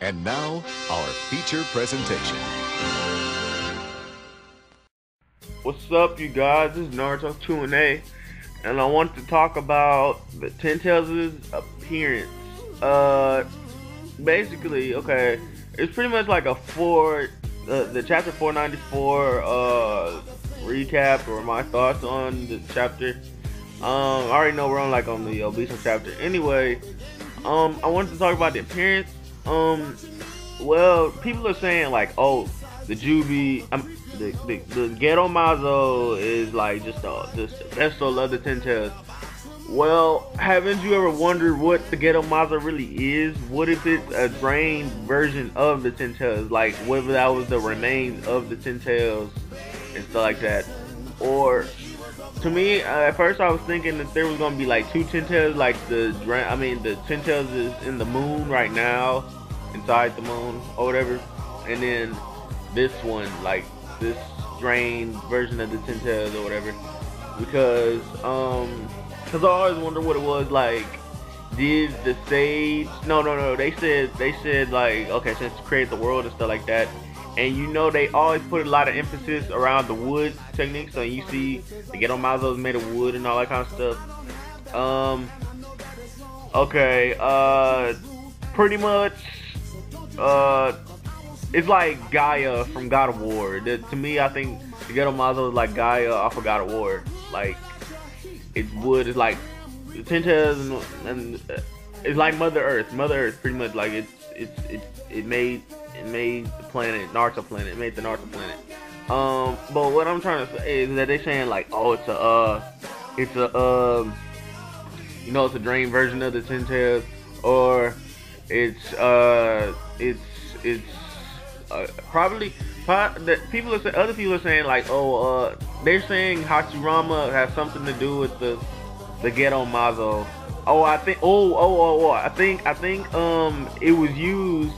And now, our feature presentation. What's up, you guys? This is Naruto 2 and I want to talk about the Ten appearance. Uh, basically, okay, it's pretty much like a four, uh, the chapter 494 uh recap or my thoughts on the chapter. Um, I already know we're on like on the Obisa chapter. Anyway, um, I wanted to talk about the appearance. Um, well, people are saying like, oh, the Jubi, um, the, the, the Gedo is like just the just the best of the Ten Tails. Well, haven't you ever wondered what the Gedo Mazo really is? What if it's a drained version of the Ten Tails? Like whether that was the remains of the Ten Tails and stuff like that, or to me, uh, at first I was thinking that there was gonna be like two Ten Tails, like the I mean the Ten Tails is in the moon right now, inside the moon or whatever, and then this one like this drained version of the Ten Tails or whatever, because um, cause I always wonder what it was like. Did the sage? No, no, no. They said they said like okay, since create the world and stuff like that and you know they always put a lot of emphasis around the wood technique. So you see the Gedo Mazo is made of wood and all that kind of stuff. Um. Okay. Uh. Pretty much. Uh. It's like Gaia from God of War. The, to me, I think the Gedo Mazo is like Gaia off of God of War. Like it's wood. It's like Tails and, and uh, it's like Mother Earth. Mother Earth, pretty much like it's it's it it made it made the planet Naruto planet. It made the Naruto planet. Um, but what I'm trying to say is that they're saying like, oh, it's a uh, it's a um, you know, it's a drain version of the Ten Tails, or it's uh, it's it's uh, probably that people are saying, other people are saying like, oh, uh, they're saying Hashirama has something to do with the the Gedo Mazo. Oh, I think. Oh, oh, oh, oh. I think. I think. Um, it was used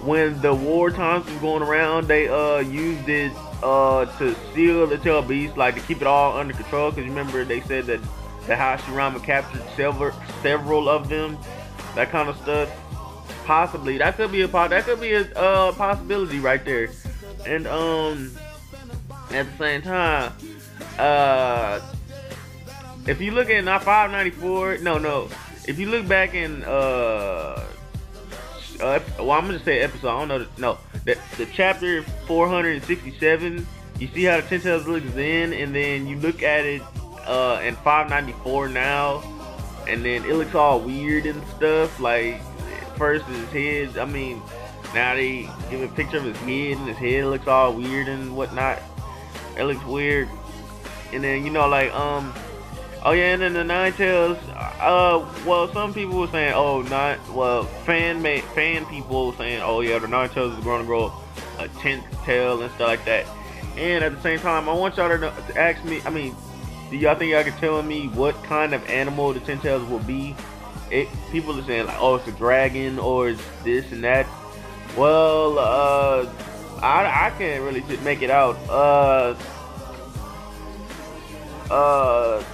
when the war times was going around, they uh used it uh to seal the tail beast, like to keep it all under control. Cause remember they said that the Hashirama captured several several of them, that kind of stuff. Possibly that could be a that could be a uh, possibility right there. And um, at the same time, uh, if you look at not 594, no, no. If you look back in uh uh, well, I'm gonna say episode. I don't know. The, no, the, the chapter 467. You see how the Ten Tails looks then, and then you look at it uh, in 594 now, and then it looks all weird and stuff. Like first his head. I mean, now they give a picture of his head, and his head looks all weird and whatnot. It looks weird. And then you know, like um, Oh yeah, and then the Nine Tails. Uh, well, some people were saying, oh, not well, fan made fan people saying, oh yeah, the Nine Tails is going to grow a tenth tail and stuff like that. And at the same time, I want y'all to, know, to ask me. I mean, do y'all think y'all can tell me what kind of animal the ten tails will be? It people are saying like, oh, it's a dragon or it's this and that. Well, uh, I I can't really make it out. Uh, uh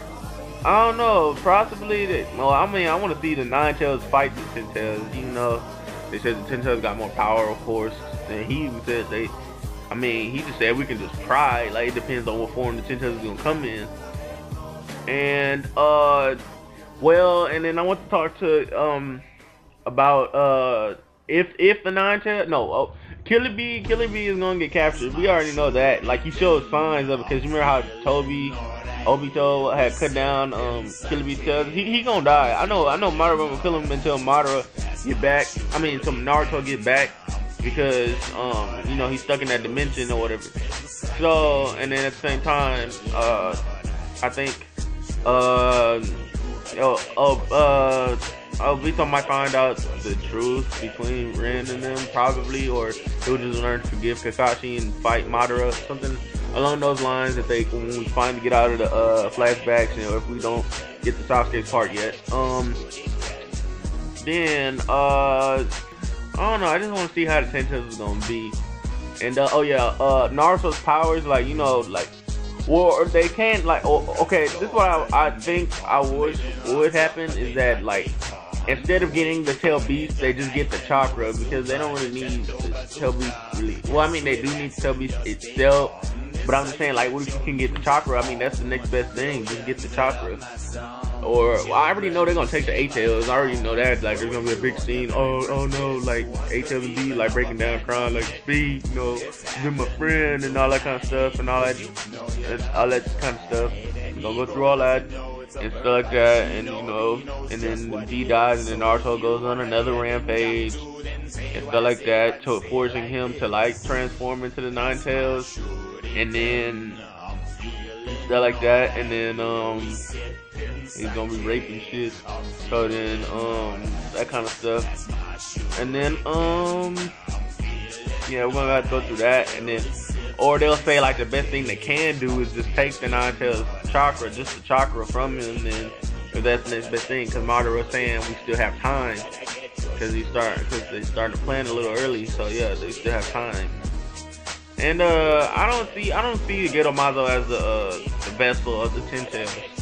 I don't know. Possibly that. No, I mean, I want to see the Nine Tails fight the Ten Tails. You know, they said the Ten Tails got more power, of course. And he even said they. I mean, he just said we can just try. Like it depends on what form the Ten Tails is gonna come in. And uh, well, and then I want to talk to um about uh if if the Nine Tails no oh, Killer Bee Killer Bee is gonna get captured. We already know that. Like he showed signs of it because you remember how Toby Obito had cut down um Killer Bee's cousin. He he gonna die. I know I know Madara will kill him until Madara get back. I mean until Naruto get back because um you know he's stuck in that dimension or whatever. So and then at the same time uh I think uh oh, uh Obito might find out the truth between Rin and them probably or he'll just learn to forgive Kakashi and fight Madara something along those lines if they when we finally get out of the uh, flashbacks, you know, if we don't get the Sasuke part yet. Um, then uh, I don't know. I just want to see how the Ten is gonna be. And uh, oh yeah, uh, Naruto's powers, like you know, like well, they can't like. Oh, okay, this is what I, I think I wish would happen is that like instead of getting the tail beast, they just get the chakra because they don't really need the tail beast. Really, well, I mean they do need the tail beast itself, but I'm just saying like, what if you can get the chakra? I mean that's the next best thing. Just get the chakra. Or well, I already know they're gonna take the tails. I already know that. Like there's gonna be a big scene. Oh, oh no, like A tails and B like breaking down, crying like speed, you know, been my friend and all that kind of stuff and all that, all that kind of stuff. I'm Gonna go through all that and stuff like that, and you know, and then D dies, and then Naruto goes on another rampage and stuff like that, to forcing him to like transform into the Nine Tails, and then stuff like that, and then um, he's gonna be raping shit, then um, that kind of stuff, and then um, yeah, we're gonna have to go through that, and then. Or they'll say like the best thing they can do is just take the Nine Tails chakra, just the chakra from him, and if that's the next best thing. Because Madara was saying we still have time, because he start because they started to plan a little early, so yeah, they still have time. And uh, I don't see I don't see Gedo Mazo as the uh, the vessel of the Ten Tails.